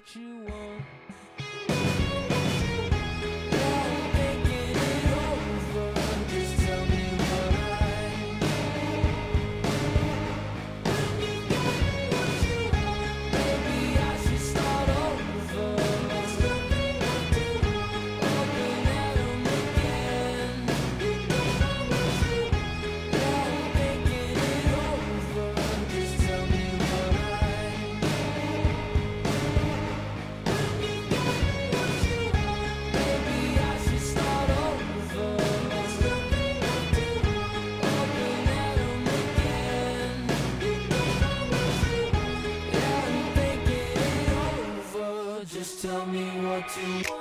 知我。To.